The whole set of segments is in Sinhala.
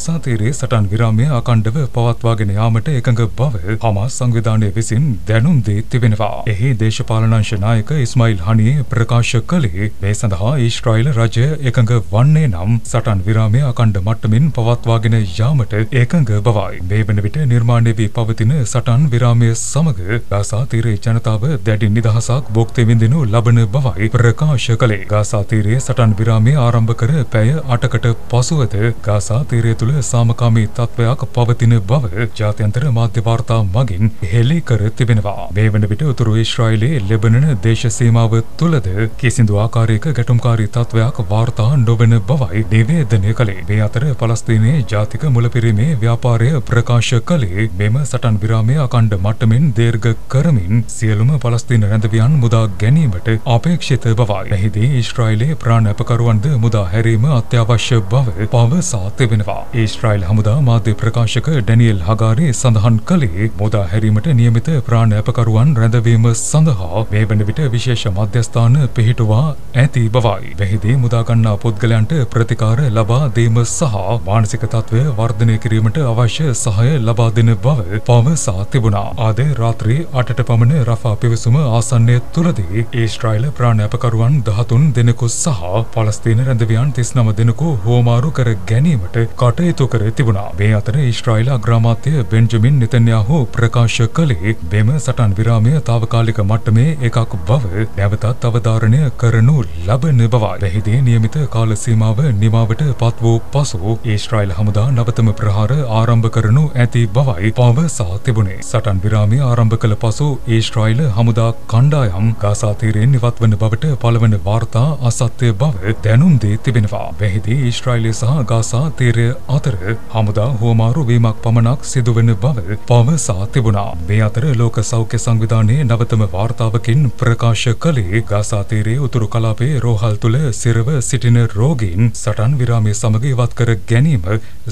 ගසා තීරයේ සටන් විරාමය අකණ්ඩව පවත්වාගෙන යාමට එකඟ බව හමාස් සංවිධානය විසින් දැනුම් දී තිබෙනවා. එහි දේශපාලනංශ නායක ඉස්මයිල් හනියේ ප්‍රකාශ කළේ මේ සඳහා ඊශ්‍රායිල රජය එකඟ වන්නේ නම් සටන් විරාමය අකණ්ඩ මට්ටමින් පවත්වාගෙන යාමට එකඟ බවයි. මේ වන විට නිර්මාණය වී පවතින සටන් විරාමය සමග ගසා තීරයේ ජනතාව දැඩි නිදහසක් භුක්ති විඳිනු ලබන බවයි ප්‍රකාශ කළේ. ගසා තීරයේ සටන් විරාමය ආරම්භ කර පැය 8කට පසුවද ගසා තීරය තුළ සාමකාමී තත්ත්වයක් පවතින බව ජාත්‍යන්තර මාධ්‍ය වාර්තා මගින් හෙළි කර තිබෙනවා. මේ වන විට උතුරු ඊශ්‍රායලයේ ලෙබනන දේශ සීමාව තුළද කිසිදු ආකාරයක ගැටුම්කාරී තත්ත්වයක් වාර්තා නොවන බවයි නිවේදනය කළේ. මේ අතර පලස්තීනයේ ජාතික මුලපිරීමේ ව්‍යාපාරය ප්‍රකාශ කළේ මෙම සටන් විරාමය අකණ්ඩ මට්ටමින් දීර්ඝ කරමින් සියලුම පලස්තීන රැඳවියන් මුදා ගැනීමට අපේක්ෂිත බවයි. එහිදී ඊශ්‍රායලයේ ප්‍රාණ අපකරුවන්ද මුදා හැරීම අත්‍යවශ්‍ය බව පවසා තිබෙනවා. ඊශ්‍රායිල් හමුදා මාධ්‍ය ප්‍රකාශක ඩැනියල් හගාරේ සඳහන් කළේ මුදා හැරීමට නියමිත ප්‍රාණ අපකරුවන් රැඳවීම සඳහා මේ වන විට විශේෂ මධ්‍යස්ථාන පිහිටුවා ඇති බවයි. මෙහිදී මුදාගන්නා පුද්ගලයන්ට ප්‍රතිකාර ලබා දීම සහ මානසික තත්ත්වය වර්ධනය කිරීමට අවශ්‍ය සහය ලබා දෙන බව පවසා තිබුණා. ආද රාත්‍රී 8ට පමණ රෆා පිවිසුම ආසන්නය තුලදී ඊශ්‍රායිල ප්‍රාණ අපකරුවන් 13 දෙනෙකු සහ පලස්තීන රැඳවියන් 39 දෙනෙකු හෝමාරු කර ගැනීමට කටයුතු කර තිබුණා. මේ අතර ඊශ්‍රායිල අග්‍රාමාත්‍ය බෙන්ජමින් නෙතන්යාහු ප්‍රකාශ කළේ මෙම සටන් විරාමය తాවකාලික මට්ටමේ එකක් බව නැවතත් අවධාරණය කරනු ලබන බවයි. එහිදී නියමිත කාල සීමාව නිමාවට පත් වූ පසු ඊශ්‍රායිල් හමුදා නවතම ප්‍රහාර ආරම්භ කරනු ඇති බවයි පවසා තිබුණේ. සටන් විරාමය ආරම්භ කළ පසු ඊශ්‍රායිල හමුදා කණ්ඩායම් ගාසා තීරයෙන් ඉවත් වන බවට පළවන වාර්තා අසත්‍ය බව දැනුම් දී තිබෙනවා. මෙහිදී ඊශ්‍රායිලය සහ ගාසා තීරය අතර හමුදා හුවමාරු වීමක් පමණක් සිදුවන බව පවසා තිබුණා. මේ අතර ලෝක සෞඛ්‍ය සංවිධානයේ නවතම වාර්තාවකින් ප්‍රකාශ කළේ ගාසා තීරයේ උතුරු කලාපයේ රෝහල් තුළ සිරව සිටින රෝගීන් සටන් විරාමයේ සමග ඉවත් කර ගැනීම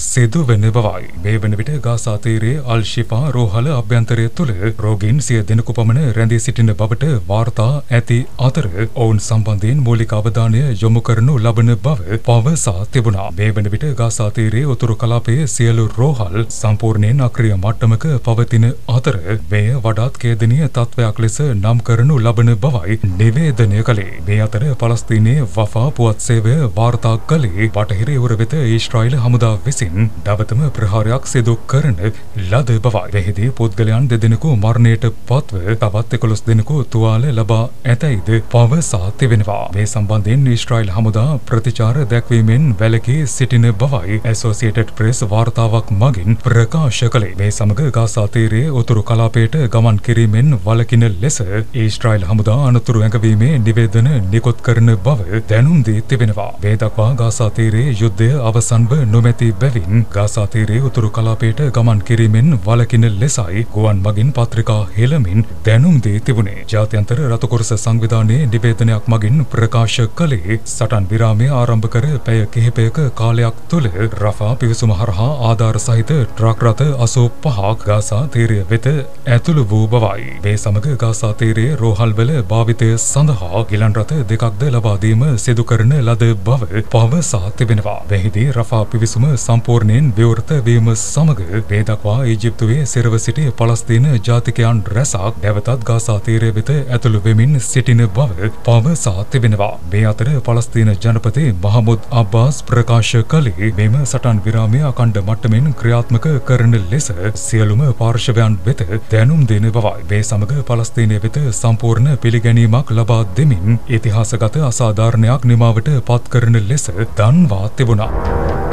සිදුවන බවයි. මේ වන විට ගාසා තීරයේ අල් ශිෆා රෝහල අභ්‍යන්තරය තුළ රෝගීන් සිය දෙනෙකු පමණ රැඳී සිටින බවට වාර්තා ඇති අතර ඔවුන් සම්බන්ධයෙන් මූලික අවධානය යොමු කරනු ලබන බව පවසා තිබුණා. මේ වන විට ගාසා තීරයේ උතුරු කලාපයේ සියලු රෝහල් සම්පූර්ණයෙන් අක්‍රිය මට්ටමක පවතින අතර මෙය වඩාත් ඛේදනීය තත්ත්වයක් ලෙස නම් කරනු ලබන බවයි නිවේදනය කළේ. මේ අතර පලස්තීනයේ වෆා පුවත් සේවය වාර්තා කළේ බටහිර ඉවුර වෙත ඊශ්‍රායිල හමුදා විසින් නවතම ප්‍රහාරයක් සිදු කරන ලද බවයි. එහිදී පුද්ගලයන් දෙදෙනෙකු මරණයට පත්ව තවත් 11 දෙනෙකු තුවාල ලබා ඇතැයිද පවසා තිබෙනවා. මේ සම්බන්ධයෙන් ඊශ්‍රායිල් හමුදා ප්‍රතිචාර දැක්වීමෙන් වැළකී සිටින බවයි ඇසෝසියේටඩ් ප්‍රෙස් වාර්තාවක් මගින් ප්‍රකාශ කළේ. මේ සමග ගාසා තීරයේ උතුරු කලාපයට ගමන් කිරීමෙන් වළකින ලෙස ඊශ්‍රායිල් හමුදා අනතුරු ඇඟවීමේ නිවේදන නිකුත් කරන බව දැනුම් දී තිබෙනවා. මේ දක්වා ගාසා තීරයේ යුද්ධය අවසන්ව නොමැති බැවින් ගාසා තීරයේ උතුරු කලාපයට ගමන් කිරීමෙන් වළකින ලෙසයි ගුවන් මගින් පත්‍රිකා හෙළමින් දැනුම් දී තිබුණේ. ජාත්‍යන්තර රතුකොරස සංවිධානයේ නිවේදනයක් මගින් ප්‍රකාශ කළේ සටන් විරාමය ආරම්භ කර පැය කිහිපයක කාලයක් තුළ රෆා පිවිසුම හරහා ආධාර සහිත ට්‍රක් රථ 85ක් ගාසා තීරය වෙත ඇතුළු වූ බවයි. මේ සමග ගාසා තීරයේ රෝහල්වල භාවිතය සඳහා ගිලන් රථ දෙකක්ද ලබා දීම සිදු කරන ලද බව පවසා තිබෙනවා. මෙහිදී රෆා පිවිසුම සම්පූර්ණයෙන් විවෘත වීම සමග මේ දක්වා ඊජිප්තුවේ සිරව සිටි පලස්තීන ජාතිකයන් රැසක් නැවතත් ගාසා තීරය වෙත ඇතුළු වෙමින් සිටින බව පවසා තිබෙනවා. මේ අතර පලස්තීන ජනපති මහමුද් අබ්බාස් ප්‍රකාශ කළේ මෙම සටන් විරාමය අකණ්ඩ මට්ටමින් ක්‍රියාත්මක කරන ලෙස සියලුම පාර්ශවයන් වෙත දැනුම් දෙන බවයි. මේ සමග පලස්තීනය වෙත සම්පූර්ණ පිළිගැනීමක් ලබා දෙමින් ඉතිහාසගත අසාධාරණයක් නිමාවට පත් කරන ලෙස දන්වා තිබුණා.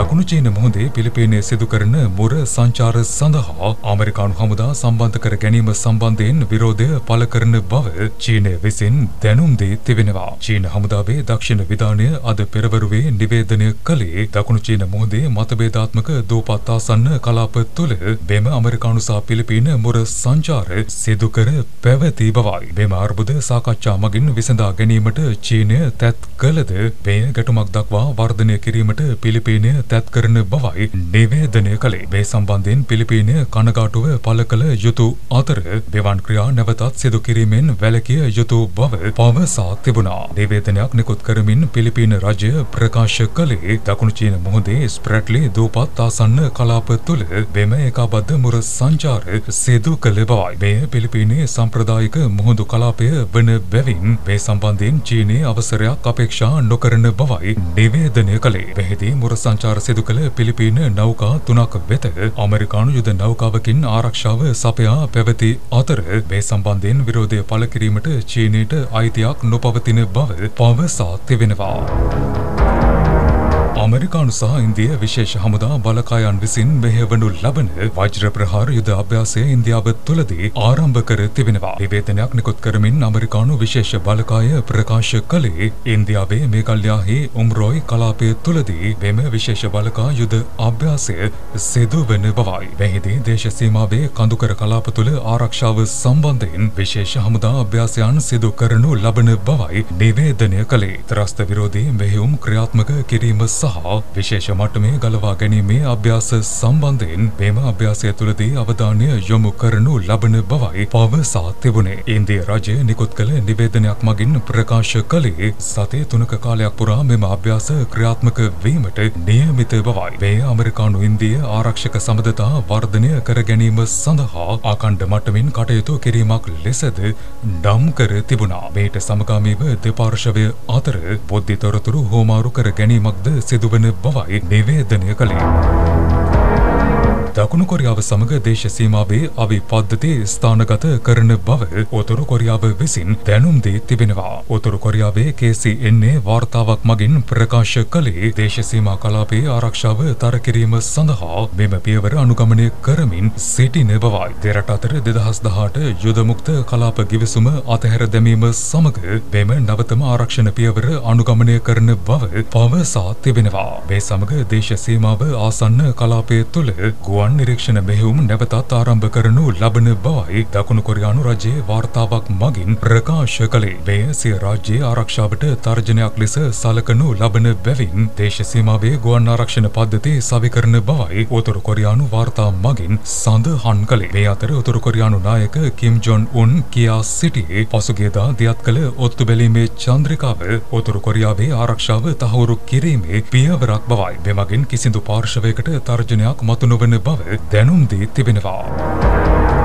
දකුණු චීන මුහුදේ පිලිපීනයේ සිදු කරන මුර සංචාර සඳහා ඇමරිකානු හමුදා සම්බන්ධ කර ගැනීම සම්බන්ධයෙන් විරෝධය පළ කරන බව චීනය විසින් දැනුම් දී තිබෙනවා. චීන හමුදාවේ දක්ෂිණ විධානය අද පෙරවරුවේ නිවේදනය කළේ දකුණු චීන මුහුදේ මතභේදාත්මක දූපත් ආසන්න කලාප තුළ මෙම ඇමරිකානු සහ පිලිපීන මුර සංචාර සිදු කර පැවති බවයි. මෙම අර්බුද සාකච්ඡා මගින් විසඳා ගැනීමට චීනය තැත් කළද මෙය ගැටුමක් දක්වා වර්ධනය කිරීමට පිලිපීනය තැත් කරන බවයි නිවේදනය කළේ. මේ සම්බන්ධයෙන් පිලිපීනය කනගාටුව පළ කළ යුතු අතර මෙවන් ක්‍රියා නැවතත් සිදු කිරීමෙන් වැළකිය යුතු බව පවසා තිබුණා. නිවේදනයක් නිකුත් කරමින් පිලිපීන රජය ප්‍රකාශ කළේ දකුණු චීන මුහුදේ ස්ප්‍රැට්ලි දූපත් ආසන්න කලාප තුළ වෙම ඒකාබද්ධ මුර සංචාර සිදු කළ බවයි. මෙය පිලිපීනේ සම්ප්‍රදායික මුහුදු කලාපය වන බැවින් මේ සම්බන්ධයෙන් චීනයේ අවසරයක් අපේක්ෂා නොකරන බවයි නිවේදනය කළේ. මෙහිදී මුර සංචාර සිදු කළ පිලිපීන නෞකා තුනක් වෙත ඇමරිකානු යුද නෞකාවකින් ආරක්ෂාව සපයා පැවති අතර මේ සම්බන්ධයෙන් විරෝධය පළ කිරීමට චීනයට අයිතියක් නොපවතින බව පවසා තිබෙනවා. අමරිකානු සහ ඉන්දිය විශේෂ හමුදා බලකායන් විසින් මෙහෙවනු ලබන වජ්‍ර ප්‍රහාර යුද අභ්‍යාසය ඉන්දියාව තුළදී ආරම්භ කර තිබෙනවා. නිවේදනයක් නිකුත් කරමින් අමරිකානු විශේෂ බලකාය ප්‍රකාශ කළේ ඉන්දියාවේ මේගල්යාහි උම්රෝයි කලාපය තුළදී මෙම විශේෂ බලකා යුද අභ්‍යාසය සිදුවන බවයි. මෙහිදී දේශ සීමාවේ කඳුකර කලාප තුළ ආරක්ෂාව සම්බන්ධයෙන් විශේෂ හමුදා අභ්‍යාසයන් සිදු කරනු ලබන බවයි නිවේදනය කළේ. ත්‍රස්ත විරෝධී මෙහෙයුම් ක්‍රියාත්මක කිරීම සහ සහ විශේෂ මට්ටමේ ගලවා ගැනීමේ අභ්‍යාස සම්බන්ධයෙන් මෙම අභ්‍යාසය තුළදී අවධානය යොමු කරනු ලබන බවයි පවසා තිබුණේ. ඉන්දිය රජය නිකුත් කළ නිවේදනයක් මගින් ප්‍රකාශ කළේ සතේ තුනක කාලයක් පුරා මෙම අභ්‍යාස ක්‍රියාත්මක වීමට නියමිත බවයි. මේ අමරිකානු ඉන්දිය ආරක්ෂක සමඳතා වර්ධනය කර ගැනීම සඳහා ආකණ්ඩ මට්ටමින් කටයුතු කිරීමක් ලෙසද නම් කර තිබුණා. මේට සමගාමීව දෙපාර්ශවය අතර බොද්ධි තොරතුරු හෝමාරු කර ගැනීමක්ද සිදුවන බවයි නිවේදනය කළේ. දකුණු කොරියාව සමග දේශ සීමාවේ අවි පද්ධති ස්ථානගත කරන බව උතුරු කොරියාව විසින් දැනුම් දී තිබෙනවා. උතුරු කොරියාවේ KCNA වාර්තාවක් මගින් ප්‍රකාශ කළේ දේශ සීමා කලාපයේ ආරක්ෂාව තර කිරීම සඳහා මෙම පියවර අනුගමනය කරමින් සිටින බවයි. දෙරට අතර 2018 යුද මුක්ත කලාප ගිවිසුම අතහැර දැමීම සමග මෙම නවතම ආරක්ෂණ පියවර අනුගමනය කරන බව පවසා තිබෙනවා. මේ සමග දේශ සීමාව ආසන්න කලාපය තුළ ගුවන් ගුවන් නිරීක්ෂණ මෙහෙයුම් නැවතත් ආරම්භ කරනු ලබන බවයි දකුණු කොරියානු රජයේ වාර්තාවක් මගින් ප්‍රකාශ කළේ. මෙය සිය රාජ්‍යයේ ආරක්ෂාවට තර්ජනයක් ලෙස සලකනු ලබන බැවින් දේශ සීමාවේ ගුවන් ආරක්ෂණ පද්ධති සවිකරන බවයි උතුරු කොරියානු වාර්තා මගින් සඳහන් කළේ. මේ අතර උතුරු කොරියානු නායක කිම් ජොන් උන් කියා සිටියේ පසුගියදා දියත් කළ ඔත්තු බැලීමේ චන්ද්‍රිකාව උතුරු කොරියාවේ ආරක්ෂාව තහවුරු කිරීමේ පියවරක් බවයි. මෙමගින් කිසිදු පාර්ශවයකට තර්ජනයක් මතු නොවන බව බව දැනුම් දී තිබෙනවා.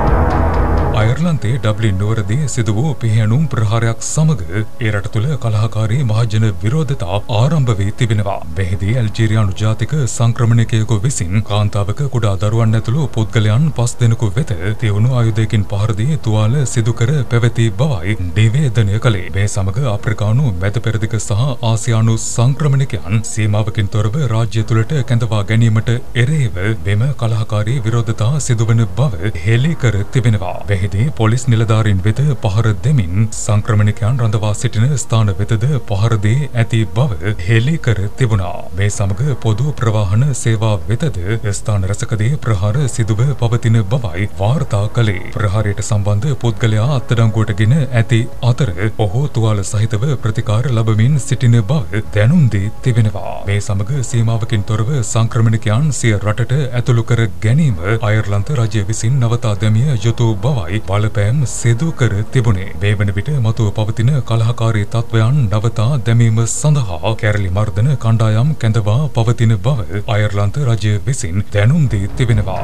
අයර්ලන්තේ ඩබ්ලින් නුවරදී සිදු වූ පිහියනුම් ප්‍රහාරයක් සමග ඒ රට තුළ කලහකාරී මහජන විරෝධතා ආරම්භ වී තිබෙනවා. මෙහිදී ඇල්ජීරියානු ජාතික සංක්‍රමණිකයෙකු විසින් කාන්තාවක කුඩා දරුවන් ඇතුළු පුද්ගලයන් පස් දෙනෙකු වෙත තියුණු ආයුධයකින් පහර දී තුවාල සිදු කර පැවති බවයි නිවේදනය කළේ. මේ සමග අප්‍රිකානු මැද පෙරදිග සහ ආසියානු සංක්‍රමණිකයන් සීමාවකින් තොරව රාජ්‍ය තුළට කැඳවා ගැනීමට එරෙහිව මෙම කලහකාරී විරෝධතා සිදුවන බව හෙළි කර තිබෙනවා. මෙහිදී පොලිස් නිලධාරීන් වෙත පහර දෙමින් සංක්‍රමණිකයන් රඳවා සිටින ස්ථාන වෙතද පහර දී ඇති බව හෙළි කර තිබුණා. මේ සමග පොදු ප්‍රවාහන සේවා වෙතද ස්ථාන රැසකදී ප්‍රහාර සිදුව පවතින බවයි වාර්තා කළේ. ප්‍රහාරයට සම්බන්ධ පුද්ගලයා අත්අඩංගුවටගෙන ඇති අතර ඔහු තුවාල සහිතව ප්‍රතිකාර ලබමින් සිටින බව දැනුම් දී තිබෙනවා. මේ සමග සීමාවකින් තොරව සංක්‍රමණිකයන් සිය රටට ඇතුළු කර ගැනීම අයර්ලන්ත රජය විසින් නවතා දැමිය යුතු බවයි සඳහායි බලපෑම් සිදු කර තිබුණේ. මේ වන විට මතුව පවතින කලහකාරී තත්ත්වයන් නවතා දැමීම සඳහා කැරලි මර්ධන කණ්ඩායම් කැඳවා පවතින බව අයර්ලන්ත රජය විසින් දැනුම් දී තිබෙනවා.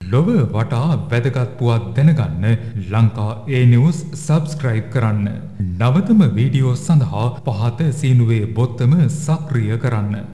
ලොව වටා වැදගත් පුවත් දැනගන්න ලංකා ඒ නිවුස් සබස්ක්‍රයිබ් කරන්න. නවතම වීඩියෝ සඳහා පහත සීනුවේ බොත්තම සක්‍රිය කරන්න.